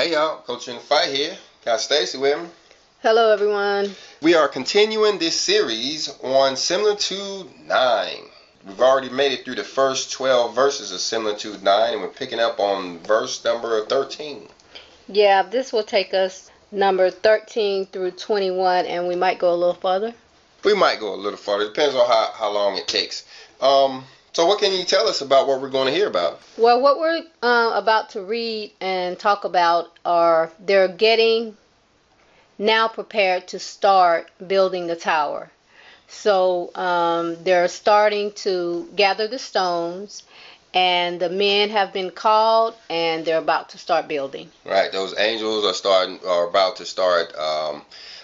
Hey y'all, Coach in the Fight here. Got Stacy with me. Hello everyone. We are continuing this series on Similitude 9. We've already made it through the first 12 verses of Similitude 9 and we're picking up on verse number 13. Yeah, this will take us number 13 through 21 and we might go a little further. We might go a little farther. Depends on how, how long it takes. Um, so, what can you tell us about what we're going to hear about? Well, what we're uh, about to read and talk about are they're getting now prepared to start building the tower. So um, they're starting to gather the stones, and the men have been called, and they're about to start building. Right, those angels are starting, are about to start. Um,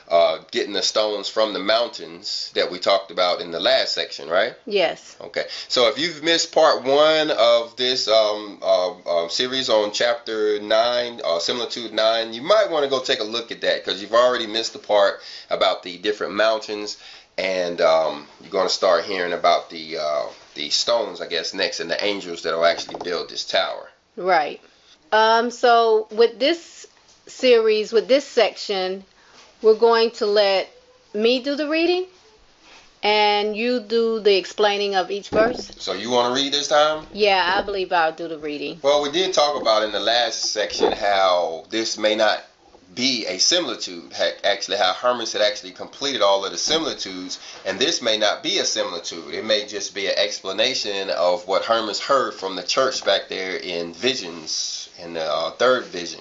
uh, getting the stones from the mountains that we talked about in the last section, right? Yes. Okay. So if you've missed part one of this um, uh, uh, series on chapter nine, uh, similitude nine, you might want to go take a look at that because you've already missed the part about the different mountains, and um, you're going to start hearing about the uh, the stones, I guess, next, and the angels that will actually build this tower. Right. Um, so with this series, with this section, we're going to let me do the reading and you do the explaining of each verse. So you want to read this time? Yeah, I believe I'll do the reading. Well, we did talk about in the last section how this may not be a similitude. Actually, how Hermas had actually completed all of the similitudes, and this may not be a similitude. It may just be an explanation of what Hermas heard from the church back there in visions, in the uh, third vision.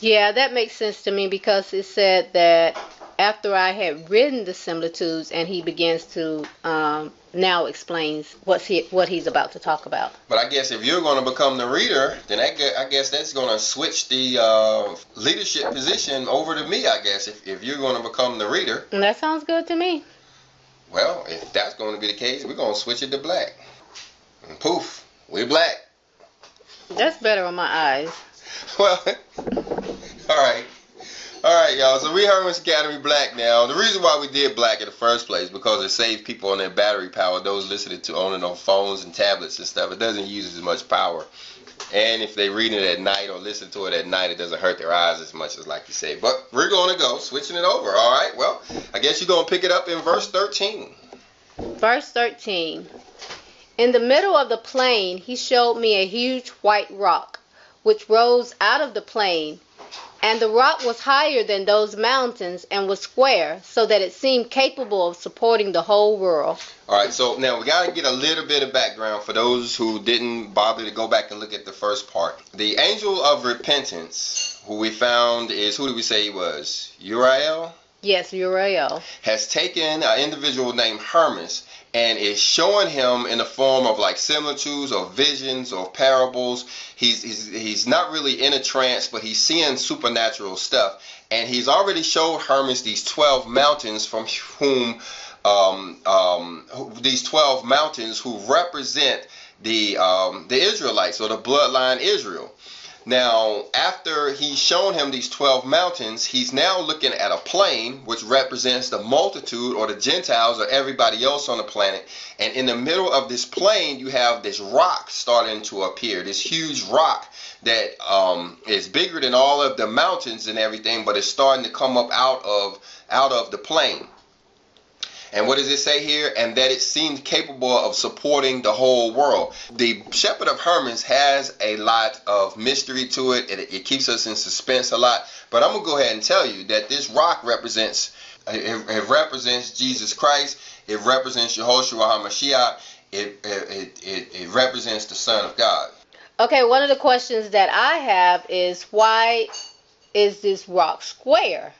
Yeah, that makes sense to me because it said that after I had written the similitudes, and he begins to um, now explains what's he what he's about to talk about. But I guess if you're going to become the reader, then I guess I guess that's going to switch the uh, leadership position over to me. I guess if, if you're going to become the reader. And that sounds good to me. Well, if that's going to be the case, we're going to switch it to black. And poof, we're black. That's better on my eyes. Well, right. All right, y'all. So we Hermas Academy Black now. The reason why we did black in the first place because it saves people on their battery power. Those listening to owning on phones and tablets and stuff, it doesn't use as much power. And if they read it at night or listen to it at night, it doesn't hurt their eyes as much as like you say. But we're going to go switching it over. All right. Well, I guess you're going to pick it up in verse 13. Verse 13. In the middle of the plain, he showed me a huge white rock, which rose out of the plain and the rock was higher than those mountains and was square, so that it seemed capable of supporting the whole world. All right, so now we got to get a little bit of background for those who didn't bother to go back and look at the first part. The angel of repentance, who we found is, who did we say he was? Uriel? Yes, Uriel. Has taken an individual named Hermes and is showing him in the form of like similitudes or visions or parables. He's, he's, he's not really in a trance, but he's seeing supernatural stuff. And he's already showed Hermes these 12 mountains from whom um, um, these 12 mountains who represent the um, the Israelites or the bloodline Israel. Now, after he's shown him these 12 mountains, he's now looking at a plain, which represents the multitude or the Gentiles or everybody else on the planet. And in the middle of this plain, you have this rock starting to appear, this huge rock that um, is bigger than all of the mountains and everything, but it's starting to come up out of out of the plain. And what does it say here? And that it seemed capable of supporting the whole world. The Shepherd of Hermas has a lot of mystery to it. It, it keeps us in suspense a lot. But I'm going to go ahead and tell you that this rock represents it, it represents Jesus Christ. It represents Yehoshua HaMashiach. It, it, it, it represents the Son of God. Okay, one of the questions that I have is why is this rock square?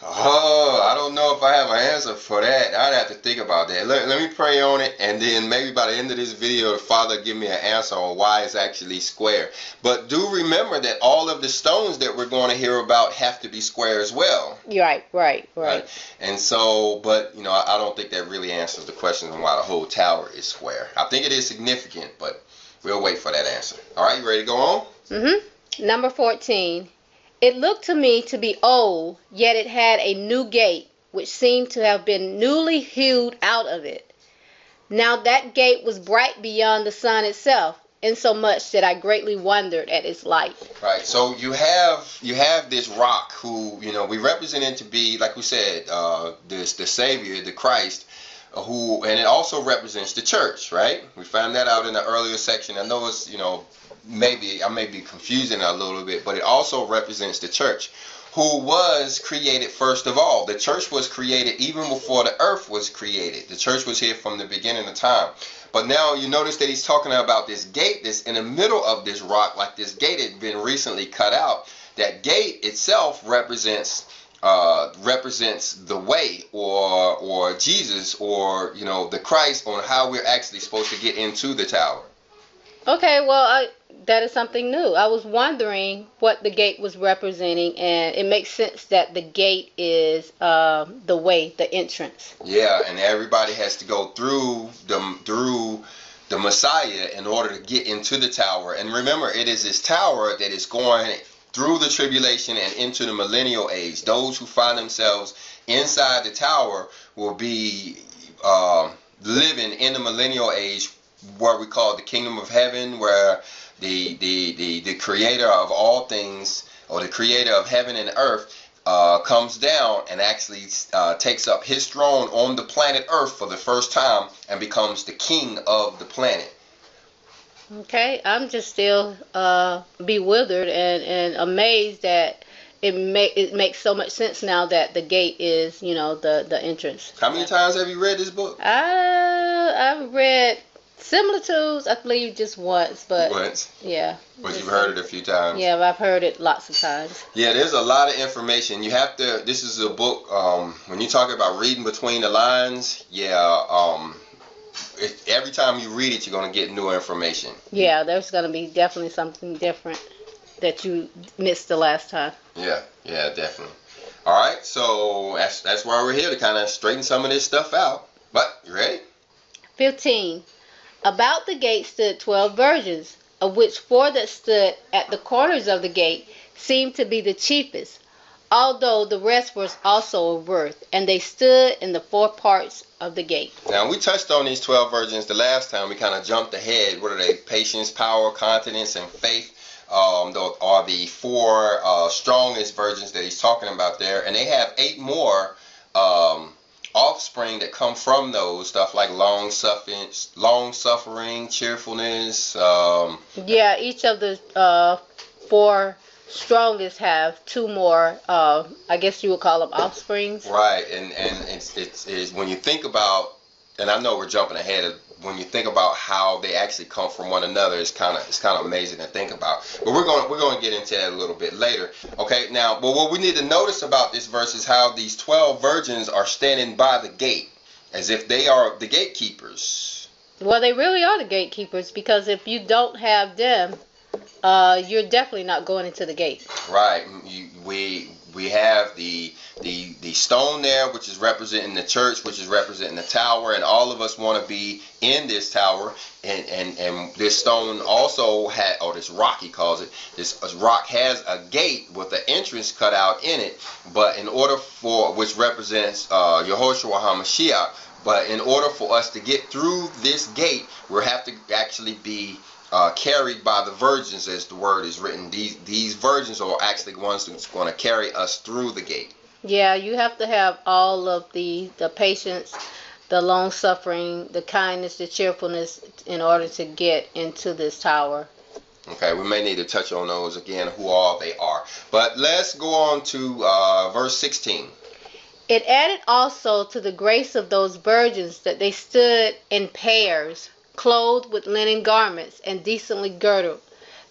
Oh, I don't know if I have an answer for that. I'd have to think about that. Let, let me pray on it, and then maybe by the end of this video, the Father give me an answer on why it's actually square. But do remember that all of the stones that we're going to hear about have to be square as well. Right, right, right. right? And so, but you know, I, I don't think that really answers the question on why the whole tower is square. I think it is significant, but we'll wait for that answer. All right, you ready to go on? Mm-hmm. Number 14. It looked to me to be old, yet it had a new gate, which seemed to have been newly hewed out of it. Now that gate was bright beyond the sun itself, insomuch that I greatly wondered at its light. Right. So you have you have this rock who you know we represent him to be like we said uh, this the Savior, the Christ, uh, who and it also represents the church. Right. We found that out in the earlier section. I know it's you know maybe I may be confusing a little bit, but it also represents the church who was created first of all. The church was created even before the earth was created. The church was here from the beginning of time. But now you notice that he's talking about this gate that's in the middle of this rock, like this gate had been recently cut out. That gate itself represents uh, represents the way or or Jesus or you know the Christ on how we're actually supposed to get into the tower. Okay, well, I, that is something new. I was wondering what the gate was representing, and it makes sense that the gate is uh, the way, the entrance. Yeah, and everybody has to go through the through the Messiah in order to get into the tower. And remember, it is this tower that is going through the tribulation and into the millennial age. Those who find themselves inside the tower will be uh, living in the millennial age what we call the kingdom of heaven, where the, the, the, the creator of all things, or the creator of heaven and earth, uh, comes down and actually uh, takes up his throne on the planet Earth for the first time and becomes the king of the planet. Okay, I'm just still uh, bewildered and, and amazed that it make it makes so much sense now that the gate is you know the the entrance. How many times have you read this book? I I've read Similitudes, I believe just once, but once. Yeah. But you've heard it a few times. Yeah, I've heard it lots of times. Yeah, there's a lot of information. You have to. This is a book. Um, when you talk about reading between the lines, yeah. Um, if, every time you read it, you're gonna get new information. Yeah, there's gonna be definitely something different that you missed the last time. Yeah, yeah, definitely. All right, so that's that's why we're here to kind of straighten some of this stuff out. But you ready? Fifteen. About the gate stood twelve virgins, of which four that stood at the corners of the gate seemed to be the chiefest, although the rest were also of worth, and they stood in the four parts of the gate. Now, we touched on these 12 virgins the last time. We kind of jumped ahead. What are they? Patience, power, continence, and faith. Um, are the four uh, strongest virgins that he's talking about there. And they have eight more um, offspring that come from those stuff like long suffering, long suffering, cheerfulness. Um, yeah, each of the uh, four strongest have two more. Uh, I guess you would call them offsprings. Right, and and it's, it's it's when you think about, and I know we're jumping ahead of when you think about how they actually come from one another, it's kind of it's kind of amazing to think about. But we're going we're going to get into that a little bit later. Okay, now, but what we need to notice about this verse is how these twelve virgins are standing by the gate, as if they are the gatekeepers. Well, they really are the gatekeepers because if you don't have them, uh, you're definitely not going into the gate. Right. You, we we have the the the stone there, which is representing the church, which is representing the tower, and all of us want to be in this tower. And and and this stone also had, or this rock he calls it, this rock has a gate with an entrance cut out in it. But in order for which represents uh, Yehoshua Hamashiach, but in order for us to get through this gate, we have to actually be uh, carried by the virgins, as the word is written. These these virgins are actually the ones that's going to carry us through the gate. Yeah, you have to have all of the the patience, the long suffering, the kindness, the cheerfulness in order to get into this tower. Okay, we may need to touch on those again, who all they are. But let's go on to uh, verse 16. It added also to the grace of those virgins that they stood in pairs clothed with linen garments and decently girdled,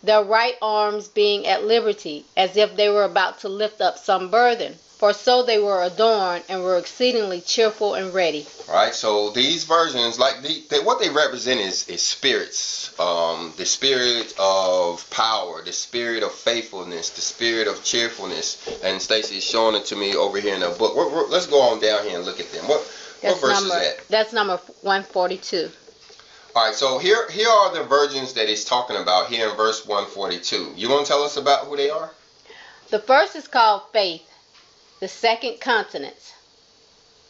their right arms being at liberty, as if they were about to lift up some burden. For so they were adorned and were exceedingly cheerful and ready. Right. So these versions, like the, they, what they represent, is is spirits. Um, the spirit of power, the spirit of faithfulness, the spirit of cheerfulness. And Stacy is showing it to me over here in the book. We're, we're, let's go on down here and look at them. What that's what verse number, is that? That's number one forty two. All right, so here here are the virgins that he's talking about here in verse 142. You want to tell us about who they are? The first is called faith, the second continence,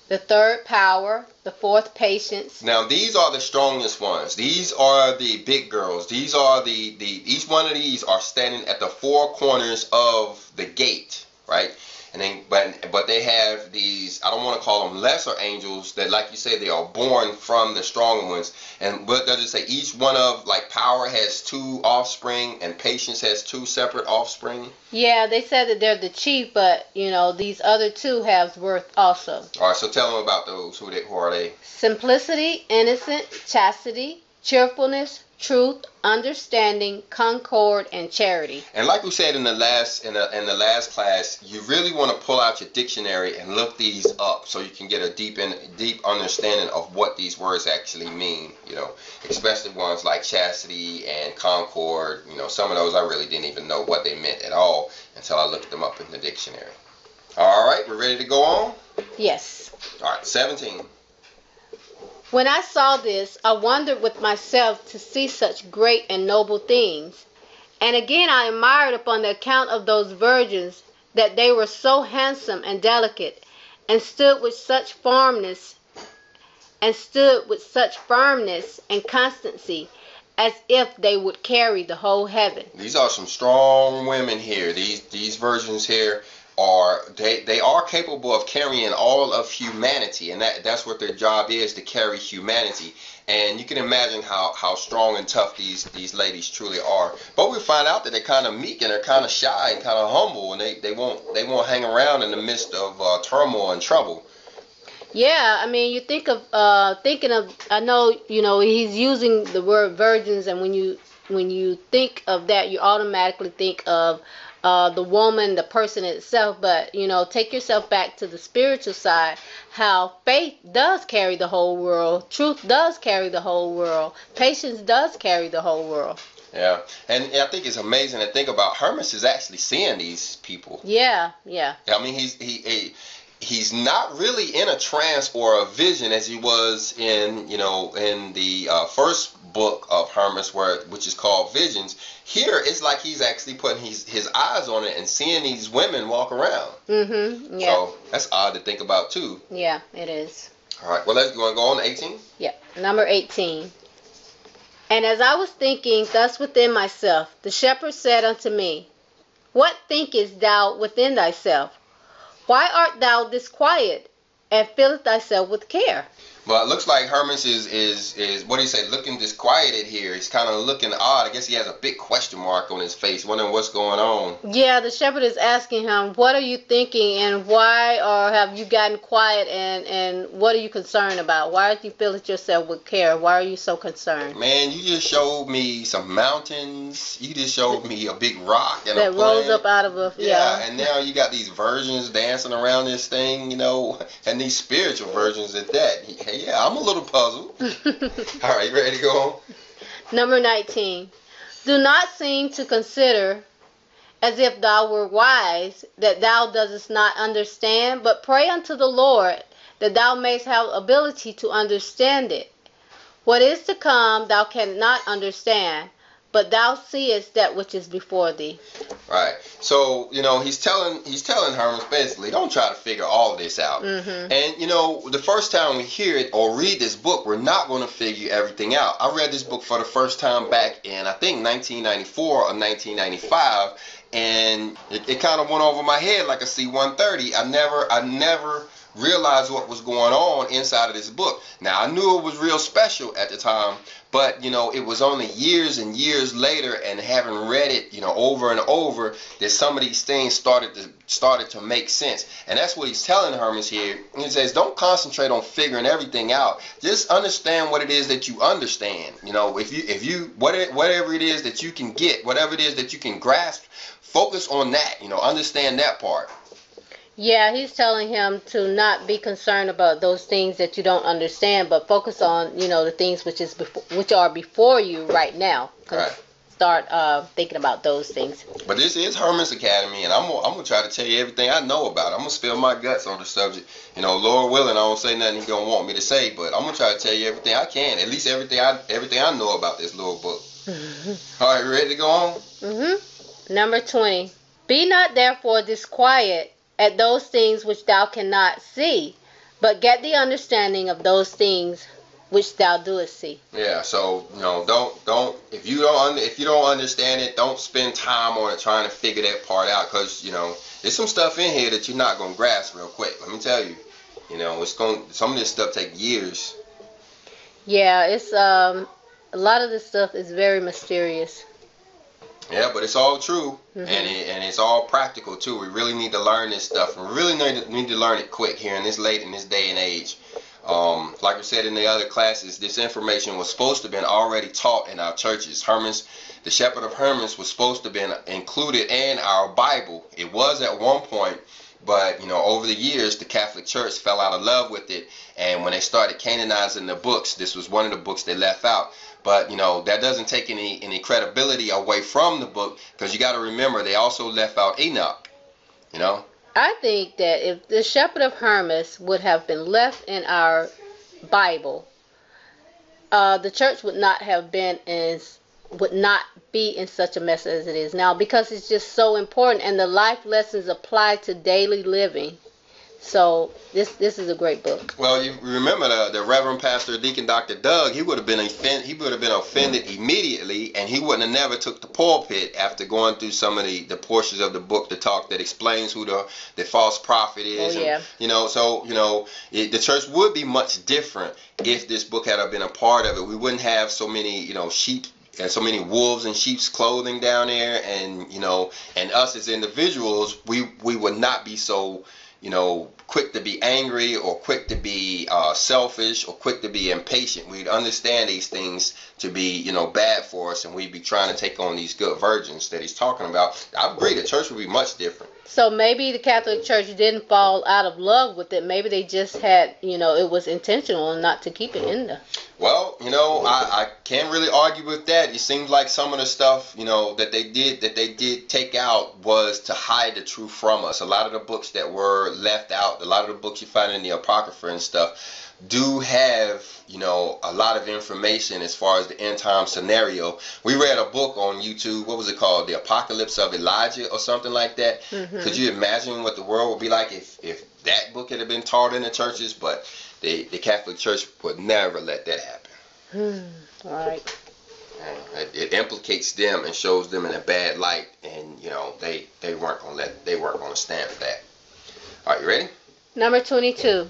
the third power, the fourth patience. Now these are the strongest ones. These are the big girls. These are the, the each one of these are standing at the four corners of the gate, right? And then, but but they have these. I don't want to call them lesser angels. That, like you say, they are born from the stronger ones. And what does it say? Each one of like power has two offspring, and patience has two separate offspring. Yeah, they said that they're the chief, but you know these other two have worth also. All right, so tell them about those. Who they? Who are they? Simplicity, innocent, chastity, cheerfulness, truth, understanding, concord, and charity. And like we said in the last in the in the last class, you really want to pull out your dictionary and look these up so you can get a deep in deep understanding of what these words actually mean. You know, especially ones like chastity and concord. You know, some of those I really didn't even know what they meant at all until I looked them up in the dictionary. All right, we're ready to go on. Yes. All right, seventeen. When I saw this, I wondered with myself to see such great and noble things. And again I admired upon the account of those virgins that they were so handsome and delicate, and stood with such firmness, and stood with such firmness and constancy, as if they would carry the whole heaven. These are some strong women here. These these virgins here are they they are capable of carrying all of humanity and that that's what their job is to carry humanity and you can imagine how how strong and tough these these ladies truly are but we find out that they're kind of meek and they're kind of shy and kind of humble and they they won't they won't hang around in the midst of uh, turmoil and trouble yeah, I mean, you think of uh, thinking of. I know, you know, he's using the word virgins, and when you when you think of that, you automatically think of uh, the woman, the person itself, but you know, take yourself back to the spiritual side. How faith does carry the whole world, truth does carry the whole world, patience does carry the whole world. Yeah, and I think it's amazing to think about. Hermes is actually seeing these people. Yeah, yeah. I mean, he's he, he he's not really in a trance or a vision as he was in you know in the uh, first book of Hermas, where which is called Visions. Here, it's like he's actually putting his his eyes on it and seeing these women walk around. Mhm. Yeah. So that's odd to think about too. Yeah, it is. All right. Well, let's you want to go on to 18. Yeah. Number 18. And as I was thinking thus within myself, the shepherd said unto me, What thinkest thou within thyself? Why art thou disquiet, and fillest thyself with care? Well, it looks like Hermas is is is what do you say? Looking disquieted here. He's kind of looking odd. I guess he has a big question mark on his face, wondering what's going on. Yeah, the shepherd is asking him, "What are you thinking, and why, or have you gotten quiet, and and what are you concerned about? Why do you feel fill yourself with care? Why are you so concerned?" Man, you just showed me some mountains. You just showed me a big rock and that a rose up out of a Yeah, yeah. and now you got these virgins dancing around this thing, you know, and these spiritual virgins at that. Yeah, I'm a little puzzled. All right, you ready to go on? Number 19. Do not seem to consider as if thou were wise, that thou doest not understand, but pray unto the Lord that thou mayst have ability to understand it. What is to come thou cannot understand, but thou seest that which is before thee. Right. So you know he's telling he's telling Hermas basically don't try to figure all this out. Mhm. And you know the first time we hear it or read this book, we're not going to figure everything out. I read this book for the first time back in I think 1994 or 1995, and it, it kind of went over my head like a C-130. I never I never realized what was going on inside of this book. Now I knew it was real special at the time, but you know it was only years and years later, and having read it, you know, over and over, that some of these things started to started to make sense. And that's what he's telling Hermes here. He says, don't concentrate on figuring everything out. Just understand what it is that you understand. You know, if you if you whatever whatever it is that you can get, whatever it is that you can grasp, focus on that. You know, understand that part. Yeah, he's telling him to not be concerned about those things that you don't understand, but focus on, you know, the things which is before, which are before you right now. Right. Start uh, thinking about those things. But this is Hermas Academy, and I'm gonna, I'm gonna try to tell you everything I know about it. I'm gonna spill my guts on the subject. You know, Lord willing, I don't say nothing He's don't want me to say, but I'm gonna try to tell you everything I can. At least everything I everything I know about this little book. All right, ready to go on? Mm-hmm. Number 20. Be not therefore disquiet at those things which thou cannot see, but get the understanding of those things which thou doest see. Yeah, so you know, don't don't if you don't if you don't understand it, don't spend time on it trying to figure that part out because you know there's some stuff in here that you're not gonna grasp real quick. Let me tell you, you know, it's going some of this stuff take years. Yeah, it's um a lot of this stuff is very mysterious. Yeah, but it's all true, Mhm. and it, and it's all practical too. We really need to learn this stuff, we really need to, need to learn it quick here in this late in this day and age. Um, like I said in the other classes, this information was supposed to have been already taught in our churches. Hermas, the Shepherd of Hermas, was supposed to have been included in our Bible. It was at one point, but you know, over the years, the Catholic Church fell out of love with it, and when they started canonizing the books, this was one of the books they left out. But you know that doesn't take any any credibility away from the book because you got to remember they also left out Enoch. You know. I think that if the Shepherd of Hermas would have been left in our Bible, uh, the church would not have been as would not be in such a mess as it is now because it's just so important and the life lessons apply to daily living. So this this is a great book. Well, you remember the, the Reverend Pastor Deacon Dr. Doug. He would have been offended. He would have been offended immediately, and he wouldn't have never took the pulpit after going through some of the, the portions of the book, the talk that explains who the the false prophet is. Oh, yeah. and, you know, so you know, it, the church would be much different if this book had been a part of it. We wouldn't have so many, you know, sheep and so many wolves in sheep's clothing down there, and you know, and us as individuals, we we would not be so you know, quick to be angry or quick to be uh, selfish or quick to be impatient. We'd understand these things to be, you know, bad for us, and we'd be trying to take on these good virgins that he's talking about. I agree, the church would be much different. So maybe the Catholic Church didn't fall out of love with it. Maybe they just had, you know, it was intentional not to keep it in there. Well, you know, I, I can't really argue with that. It seems like some of the stuff, you know, that they did that they did take out was to hide the truth from us. A lot of the books that were left out, a lot of the books you find in the Apocrypha and stuff, do have, you know, a lot of information as far as the end time scenario. We read a book on YouTube. What was it called? The Apocalypse of Elijah or something like that. Mhm. Could you imagine what the world would be like if if that book had been taught in the churches? But the the Catholic Church would never let that happen. Hmm. All right. Uh, It, it implicates them and shows them in a bad light, and you know they they weren't gonna let they weren't gonna stand for that. All right, you ready? Number 22.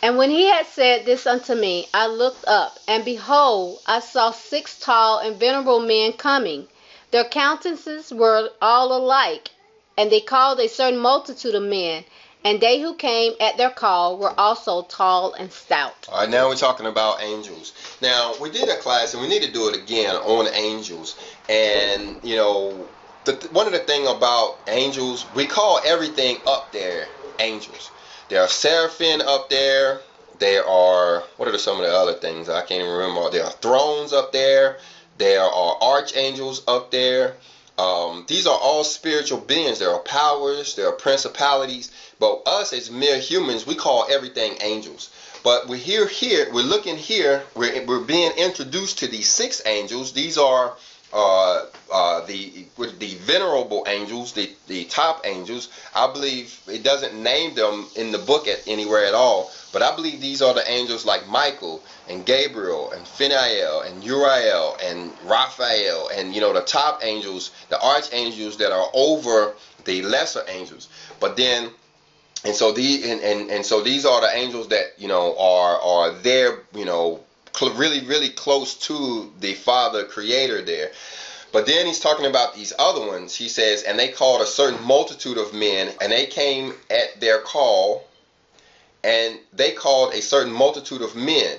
And when he had said this unto me, I looked up, and behold, I saw six tall and venerable men coming. Their countenances were all alike, and they called a certain multitude of men, and they who came at their call were also tall and stout. All right, now we're talking about angels. Now we did a class, and we need to do it again on angels. And you know, the, one of the thing about angels, we call everything up there angels. There are seraphim up there. There are what are some of the other things I can't even remember. There are thrones up there. There are archangels up there. Um, these are all spiritual beings. There are powers. There are principalities. But us as mere humans, we call everything angels. But we're here, here, we're looking here, we're, we're being introduced to these six angels. These are uh, uh, the the venerable angels, the, the top angels. I believe it doesn't name them in the book at anywhere at all, but I believe these are the angels like Michael and Gabriel and Phanuel and Uriel and Raphael and you know the top angels, the archangels that are over the lesser angels. But then and so the and, and, and so these are the angels that you know are are there you know cl- really really close to the father creator there. But then he's talking about these other ones. He says and they called a certain multitude of men and they came at their call and they called a certain multitude of men.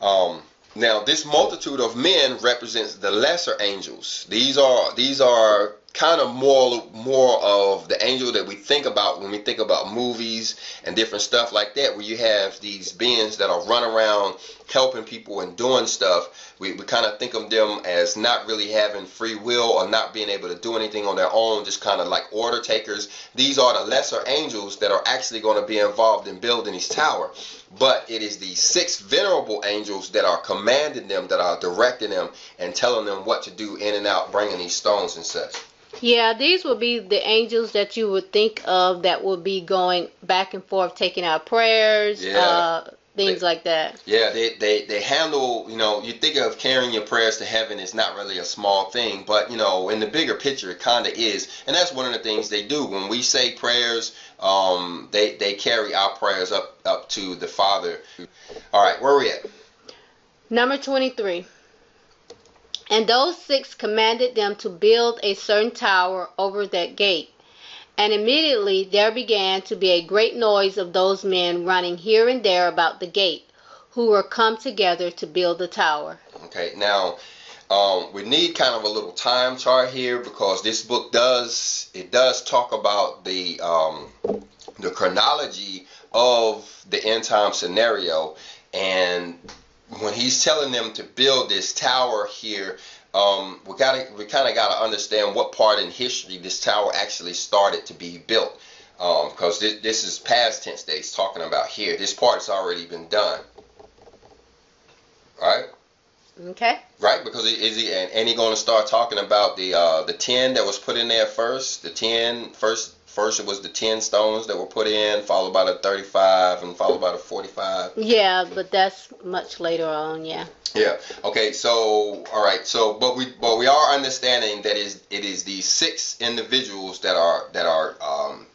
Um, now this multitude of men represents the lesser angels. These are these are kind of more more of the angel that we think about when we think about movies and different stuff like that where you have these beings that are run around helping people and doing stuff. We, we kind of think of them as not really having free will or not being able to do anything on their own just kind of like order takers. These are the lesser angels that are actually going to be involved in building these tower but it is the six venerable angels that are commanding them, that are directing them, and telling them what to do in and out, bringing these stones and such. Yeah, these would be the angels that you would think of that would be going back and forth, taking out prayers, Yeah. uh, things like that. Yeah, they, they, they handle, you know, you think of carrying your prayers to heaven is not really a small thing, but, you know, in the bigger picture, it kind of is. And that's one of the things they do. When we say prayers, um, they, they carry our prayers up, up to the Father. All right, where are we at? Number 23. And those six commanded them to build a certain tower over that gate. And immediately there began to be a great noise of those men running here and there about the gate, who were come together to build the tower. Okay, now um, we need kind of a little time chart here because this book does it does talk about the um, the chronology of the end time scenario, and when he's telling them to build this tower here, um, we got we kind of got to understand what part in history this tower actually started to be built, because this, this is past tense that he's talking about here. This part's already been done. All right. Okay? Right, because he- is he and, and he going to start talking about the uh, the ten that was put in there first. The ten first first it was the ten stones that were put in, followed by the thirty five, and followed by the forty five. Yeah, but that's much later on, yeah. Yeah. Okay. So all right. So but we but we are understanding that is it is these six individuals that are that are um,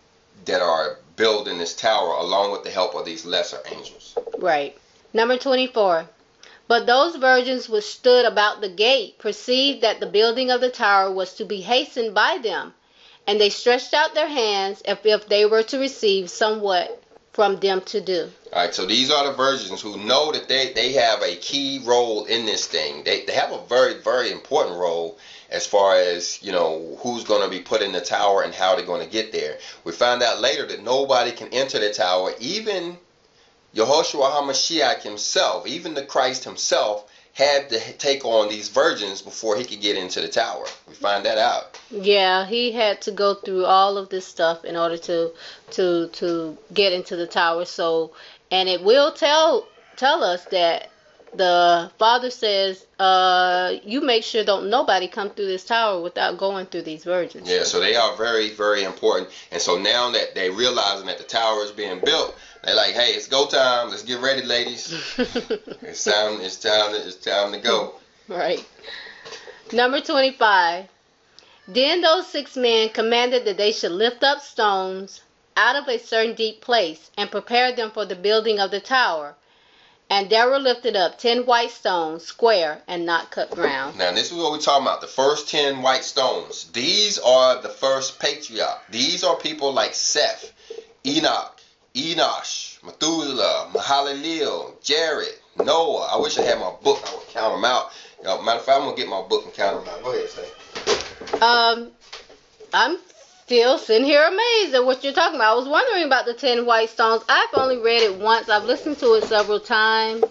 that are building this tower along with the help of these lesser angels. Right. Number 24. But those virgins which stood about the gate perceived that the building of the tower was to be hastened by them, and they stretched out their hands as if they were to receive somewhat from them to do. All right, so these are the virgins who know that they, they have a key role in this thing. They, they have a very, very important role as far as, you know, who's going to be put in the tower and how they're going to get there. We find out later that nobody can enter the tower, even Yehoshua HaMashiach himself, even the Christ himself, had to take on these virgins before he could get into the tower. We find that out. Yeah, he had to go through all of this stuff in order to to to get into the tower. So, and it will tell tell us that the father says, uh, you make sure don't nobody come through this tower without going through these virgins. Yeah, so they are very, very important. And so now that they realizing that the tower is being built, they're like, hey, it's go time. Let's get ready, ladies. It's time. It's time. To, it's time to go. right. Number 25. Then those six men commanded that they should lift up stones out of a certain deep place and prepare them for the building of the tower. And there were lifted up ten white stones, square and not cut ground. Now this is what we're talking about. The first ten white stones. These are the first patriarch. These are people like Seth, Enoch, Enosh, Methuselah, Mahalalel, Jared, Noah. I wish I had my book. I would count them out. You know, matter of fact, I'm gonna get my book and count them out. Go ahead, say. Um, I'm still sitting here amazed at what you're talking about. I was wondering about the ten white stones. I've only read it once. I've listened to it several times,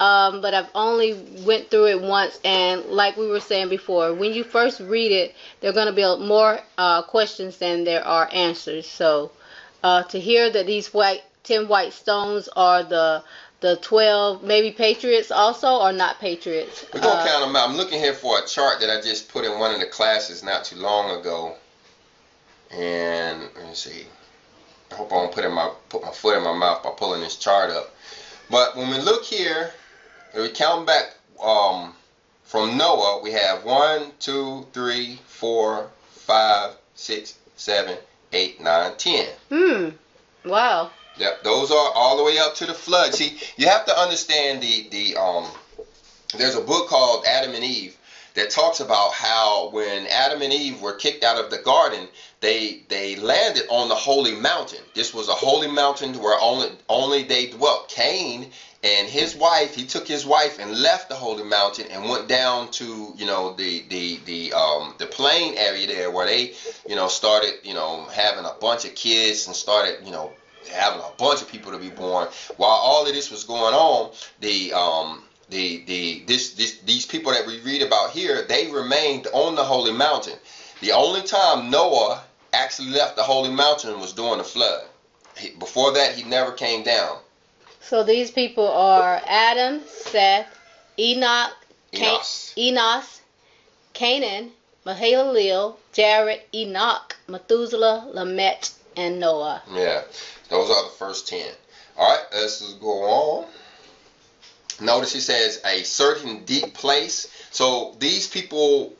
um, but I've only went through it once. And like we were saying before, when you first read it, there are going to be more uh, questions than there are answers. So uh, to hear that these white ten white stones are the the 12 maybe patriots also or not patriots We're gonna Uh, count them out. I'm looking here for a chart that I just put in one of the classes not too long ago. And let me see. I hope I don't put in my put my foot in my mouth by pulling this chart up. But when we look here, if we count back um, from Noah, we have one, two, three, four, five, six, seven, eight, nine, ten. hmm wow Yep, those are all the way up to the flood. See, you have to understand the the um. There's a book called Adam and Eve that talks about how when Adam and Eve were kicked out of the garden, they they landed on the holy mountain. This was a holy mountain where only only they dwelt. Cain and his wife, he took his wife and left the holy mountain and went down to you know the the the um the plain area there where they you know started you know having a bunch of kids and started you know having a bunch of people to be born. While all of this was going on, the um the the this this these people that we read about here, they remained on the holy mountain. The only time Noah actually left the holy mountain was during the flood. He, before that, he never came down. So these people are Adam, Seth, Enoch, Can- Enos. Enos, Canaan, Mahalalel, Jared, Enoch, Methuselah, Lamech, and Noah. Yeah, those are the first ten. All right, let's just go on. Notice he says a certain deep place. So these people,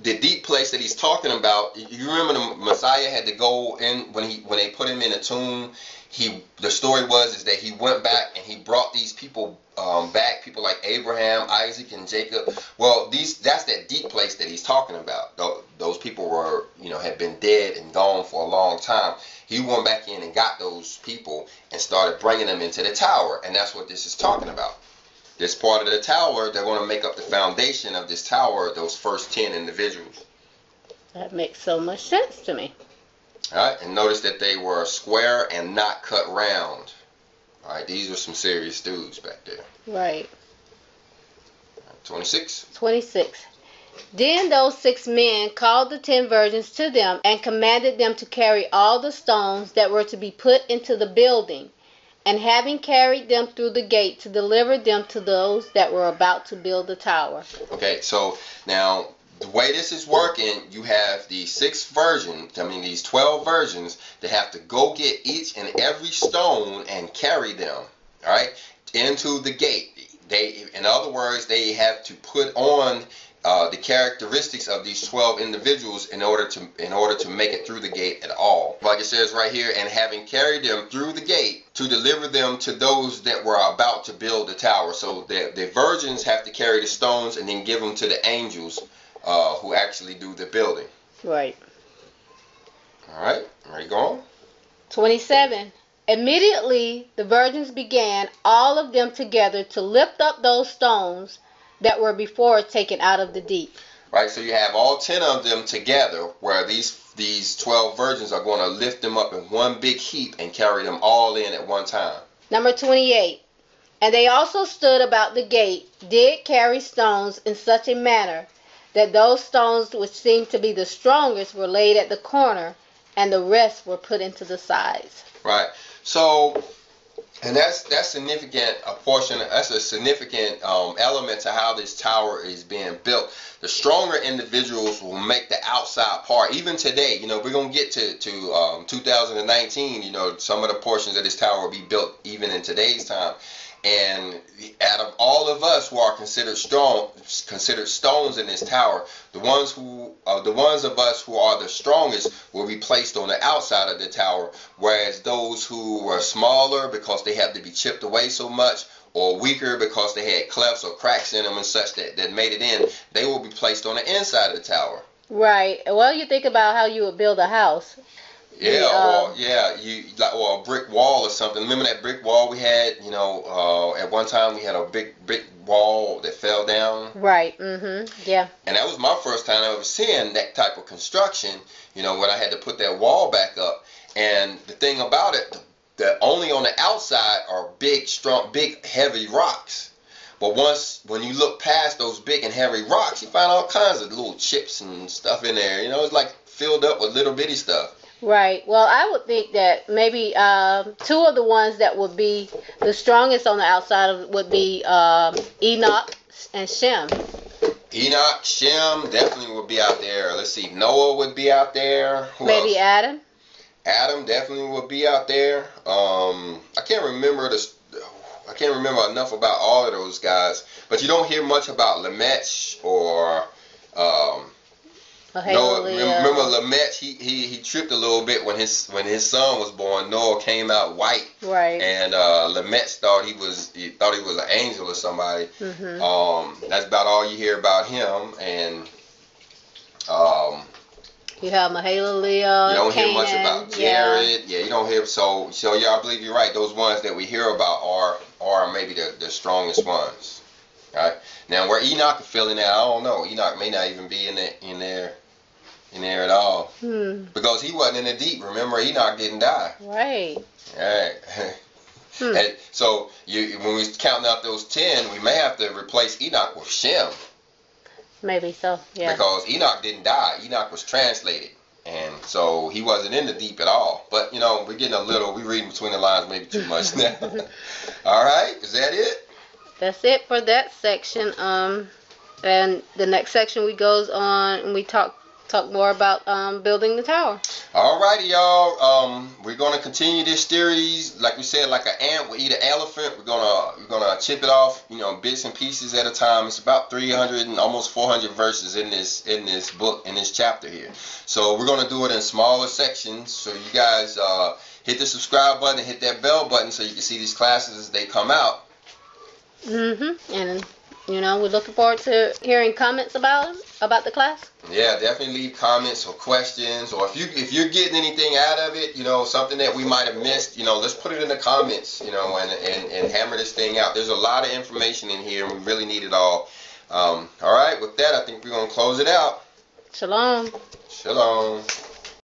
the deep place that he's talking about. You remember the Messiah had to go in when he when they put him in a tomb. He the story was is that he went back and he brought these people um, back. People like Abraham, Isaac, and Jacob. Well, these that's that deep place that he's talking about. Those people were you know had been dead and gone for a long time. He went back in and got those people and started bringing them into the tower, and that's what this is talking about. This part of the tower, they're going to make up the foundation of this tower. Those first ten individuals. That makes so much sense to me. All right, and notice that they were square and not cut round. All right, these are some serious dudes back there. Right. 26. 26. Then those six men called the ten virgins to them and commanded them to carry all the stones that were to be put into the building, and having carried them through the gate, to deliver them to those that were about to build the tower. Okay, so now the way this is working, you have the six virgins, I mean these 12 versions, that have to go get each and every stone and carry them, all right, into the gate. They, in other words, they have to put on uh, the characteristics of these 12 individuals in order to in order to make it through the gate at all. Like it says right here, and having carried them through the gate to deliver them to those that were about to build the tower. So the, the virgins have to carry the stones and then give them to the angels uh, who actually do the building. Right. All right, ready to go on? 27. Immediately the virgins began, all of them together, to lift up those stones that were before taken out of the deep. Right, so you have all 10 of them together where these these 12 virgins are going to lift them up in one big heap and carry them all in at one time. Number 28. And they also stood about the gate, did carry stones in such a manner that those stones which seemed to be the strongest were laid at the corner, and the rest were put into the sides. Right. So, and that's that's significant. A portion. That's a significant um, element to how this tower is being built. The stronger individuals will make the outside part. Even today, you know, we're gonna get to to um, 2019. You know, some of the portions of this tower will be built even in today's time. And out of all of us who are considered strong, considered stones in this tower, the ones who, uh, the ones of us who are the strongest, will be placed on the outside of the tower, whereas those who are smaller because they have to be chipped away so much, or weaker because they had clefts or cracks in them and such that, that made it in, they will be placed on the inside of the tower. Right. Well, you think about how you would build a house. Yeah, The, or yeah, you like or a brick wall or something. Remember that brick wall we had? You know, uh, at one time we had a big brick wall that fell down, Right. Mhm. Yeah. and that was my first time ever seeing that type of construction. You know, when I had to put that wall back up. And the thing about it, that only on the outside are big, strong, big, heavy rocks. But once when you look past those big and heavy rocks, you find all kinds of little chips and stuff in there. You know, it's like filled up with little bitty stuff. Right. Well, I would think that maybe um, two of the ones that would be the strongest on the outside of would be um, Enoch and Shem. Enoch, Shem definitely would be out there. Let's see, Noah would be out there. Who Maybe else? Adam. Adam definitely would be out there. Um, I can't remember this. I can't remember enough about all of those guys, but you don't hear much about Lamech or um, Noah. Remember Lamech? He, he he tripped a little bit when his when his son was born. Noah came out white, Right. and uh, Lamech thought he was he thought he was an angel or somebody. Mhm. Um, that's about all you hear about him, and um, You have Mahalalel. you don't hear much about. Jared. Yeah. you don't hear so so yeah. I believe you're right. Those ones that we hear about are are maybe the, the strongest ones. Right now, where Enoch is filling that, I don't know. Enoch may not even be in there in there in there at all Hmm. because he wasn't in the deep. Remember, Enoch didn't die. Right. All right. Hmm. And so you when we counting out those ten, we may have to replace Enoch with Shem. Maybe so. Yeah. because Enoch didn't die. Enoch was translated. And so he wasn't in the deep at all. But you know, we're getting a little. We're reading between the lines, maybe too much now. all right, is that it? That's it for that section. Um, and the next section we goes on and we talk talk more about um, building the tower. All righty, y'all. Um, we're gonna continue this series, like we said, like an ant will eat an elephant. We're gonna we're gonna chip it off, you know, bits and pieces at a time. It's about 300 and almost 400 verses in this in this book in this chapter here. So we're gonna do it in smaller sections. So you guys uh, hit the subscribe button, hit that bell button, so you can see these classes as they come out. Mhm. And you know, we're looking forward to hearing comments about them, about the class. Yeah, definitely leave comments or questions, or if you if you're getting anything out of it, you know, something that we might have missed, you know, let's put it in the comments, you know, and and, and hammer this thing out. There's a lot of information in here, and we really need it all. Um, all right, with that, I think we're gonna close it out. Shalom. Shalom.